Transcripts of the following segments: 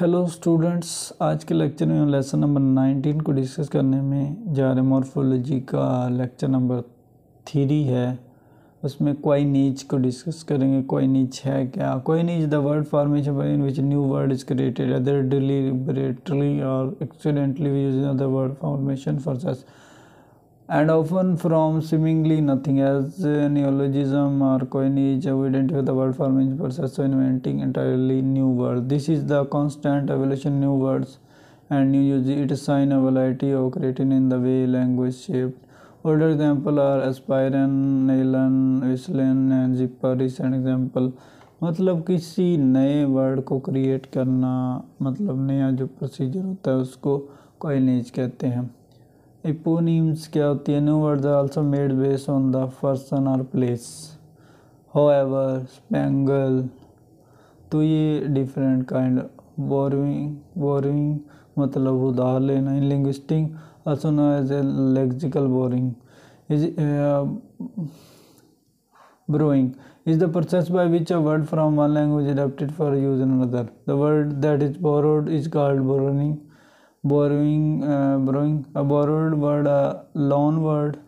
Hello students आज के lecture में लेसन नंबर 19 को डिस्कस करने में जा रहे मॉर्फोलॉजी का लेक्चर नंबर थ्री है। उसमें नीच को डिस्कस करेंगे नीच है क्या? नीच the word formation in which new word is created other deliberately और accidentally using the word formation for such and often from seemingly nothing as neologism or coinage we identify the word forming process of inventing entirely new words this is the constant evolution new words and new use it is sign a variety of creating in the way language shaped older example are aspirin nylon whistling and zipper recent example मतलब किसी नए word को create करना मतलब नया जो procedure होता है उसको कोइनेज कहते हैं एपोनीम्स क्या होती है? No word also made based on the person और प्लेस हो एवर स्पेंगल तो ये डिफरेंट काइंड बोरविंग बोरिंग मतलब उधार लेना in linguistic also known as a lexical boring is borrowing is the process by which a word from one language adapted for use in other the word that is borrowed is called boring borrowing uh, borrowing a borrowed word a loan word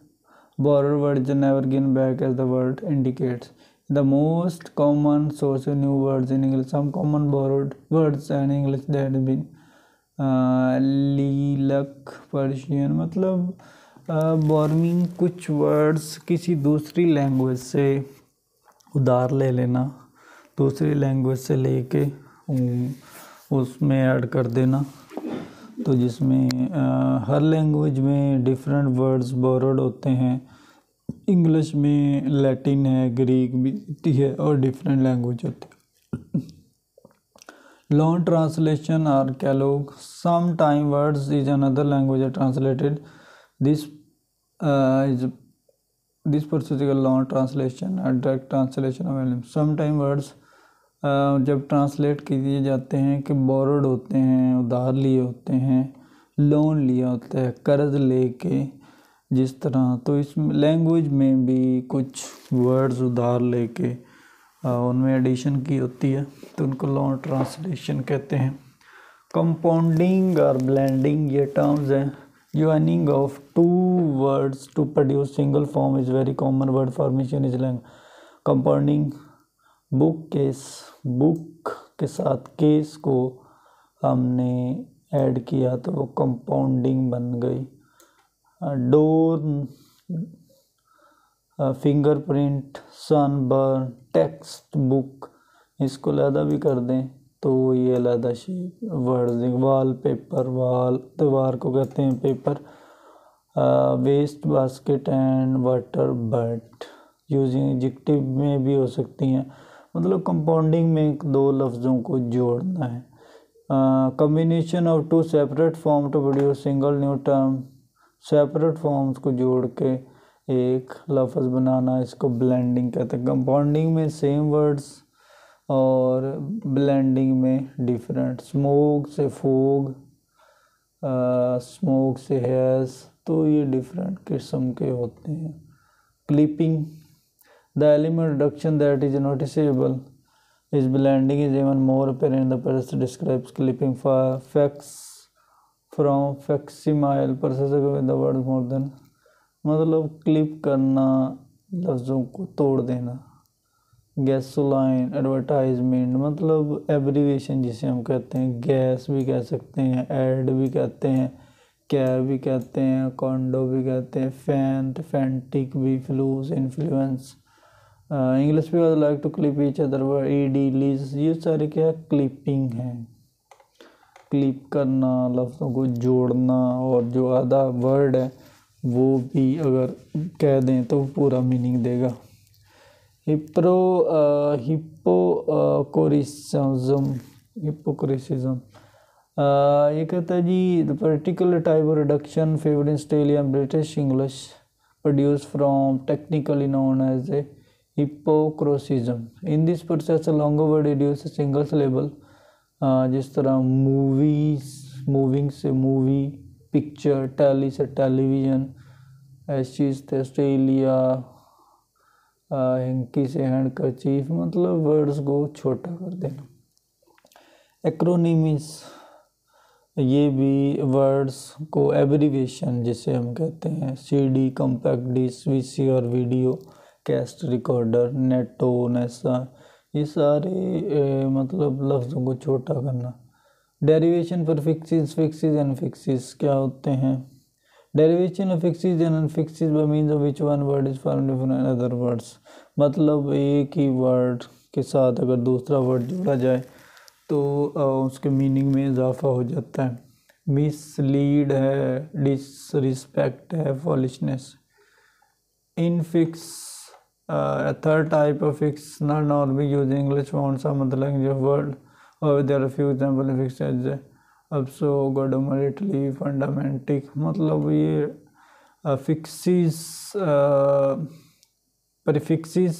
borrowed word is never given back as the word indicates the most common source of new words in english some common borrowed words in english that have been लीलक Persian मतलब borrowing कुछ words किसी दूसरी language से उधार ले लेना दूसरी लैंग्वेज से लेके उसमें ऐड कर देना तो जिसमें आ, हर लैंग्वेज में डिफरेंट वर्ड्स बोरोड होते हैं। इंग्लिश में लैटिन है ग्रीक भी है और डिफरेंट लैंग्वेज होती है। Loan translation are calque some time words is another language are translated this is this process is loan translation direct translation of time words जब ट्रांसलेट किए जाते हैं कि बोरोड होते हैं, उधार लिए होते हैं लोन लिया होता है, कर्ज लेके जिस तरह तो इस लैंग्वेज में भी कुछ वर्ड्स उधार लेके उनमें एडिशन की होती है तो उनको लोन ट्रांसलेशन कहते हैं। कंपाउंडिंग और ब्लेंडिंग ये टर्म्स हैं। Joining of two words to produce single form is very common word formation is Lang compounding book case, book के साथ केस को हमने ऐड किया तो वो कंपाउंडिंग बन गई। Door fingerprint, sunburn, text book, इसको अलहदा भी कर दें तो ये अलहदा शेप, वर्ड वाल पेपर, वाल दीवार को कहते हैं paper. Waste basket and water but using adjective में भी हो सकती हैं। मतलब कंपाउंडिंग में दो लफ्ज़ों को जोड़ना है। Combination of two separate form to produce single new term separate forms को जोड़ के एक लफ्ज़ बनाना, इसको ब्लेंडिंग कहते हैं। कंपाउंडिंग में सेम वर्ड्स और ब्लेंडिंग में डिफरेंट स्मोक से फोग स्मोक से हैस तो ये डिफरेंट किस्म के होते हैं। Clipping The element reduction that is noticeable is blending is even more apparent. The process describes clipping for facts from facsimile process with the words more than मतलब क्लिप करना लफ्ज़ों को तोड़ देना गैसोलाइन एडवर्टाइजमेंट मतलब एब्रीवेशन जिसे हम कहते हैं गैस भी कह सकते हैं एड भी कहते हैं कैब भी कहते हैं कॉन्डो भी कहते हैं फैंट फैंटिक भी फ्लूस इन्फ्लुएंस इंग्लिश भी like to clip each other ई डी लीज ये सारे क्या क्लिपिंग है। क्लिप करना, लफ्ज़ों को जोड़ना, और जो आधा वर्ड है, वो भी अगर कह दें तो पूरा मीनिंग देगा। हिप्रो हिप्पो कोरिसम हिपोक्रिसिज्म ये कहता है जी the particular type of reduction favoured in Australian British English produce from technically known as a hypocorism in this process long word reduce single syllable जिस तरह मूवीज़ मूविंग से मूवी पिक्चर टेली से television चीज़ थे Australia हिंकी से hand chief मतलब words को छोटा कर देना। एक्रोनिमीज ये भी वर्ड्स को एब्रीवेशन जिसे हम कहते हैं C D compact disc V C और video cassette recorder NATO NASA ये सारे ए, मतलब लफ्ज़ों को छोटा करना। डेरिवेशन पर फिक्सिस फिक्सिस एंड फिक्सिस क्या होते हैं? Derivation of affixes and infixes by means of one word is formed from other words मतलब एक ही वर्ड के साथ अगर दूसरा वर्ड जोड़ा जाए तो उसके मीनिंग में इजाफा हो जाता है। मिसलीड है डिसरिस्पेक्ट है foolishness infix third type of fix not not भी यूज़ इंग्लिश फॉन्ट सा मतलब जो वर्ड और there are few example fix as अबसो गोडोमरिटली फंडामेंटिक मतलब ये फिक्सिस प्रीफिक्सिस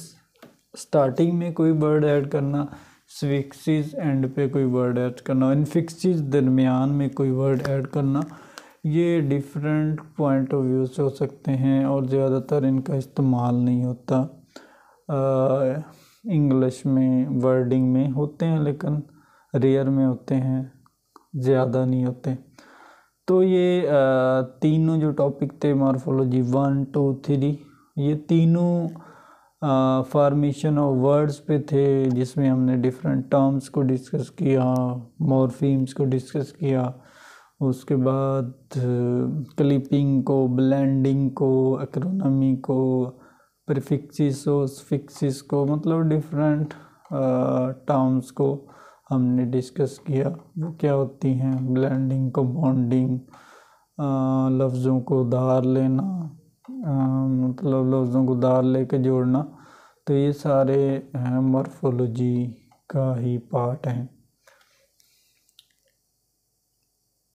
स्टार्टिंग में कोई वर्ड ऐड करना स्विक्सिस एंड पे कोई वर्ड ऐड करना इन इनफिक्सिस दरमियान में कोई वर्ड ऐड करना, ये डिफरेंट पॉइंट ऑफ़ व्यू से हो सकते हैं और ज़्यादातर इनका इस्तेमाल नहीं होता। इंग्लिश में वर्डिंग में होते हैं, लेकिन रेयर में होते हैं, ज़्यादा नहीं होते। तो ये तीनों जो टॉपिक थे मार्फोलॉजी वन टू थ्री ये तीनों फार्मेशन ऑफ़ वर्ड्स पे थे, जिसमें हमने डिफरेंट टर्म्स को डिस्कस किया मॉर्फीम्स को डिस्कस किया। उसके बाद क्लिपिंग को ब्लेंडिंग को एक्रोनमी को प्रिफिक्सिस फिक्सिस को मतलब डिफरेंट टर्म्स को हमने डिस्कस किया। वो क्या होती हैं? ब्लेंडिंग को बॉन्डिंग लफ्ज़ों को उधार लेना आ, मतलब लफ्ज़ों को उधार लेके जोड़ना। तो ये सारे मॉर्फोलॉजी का ही पार्ट हैं।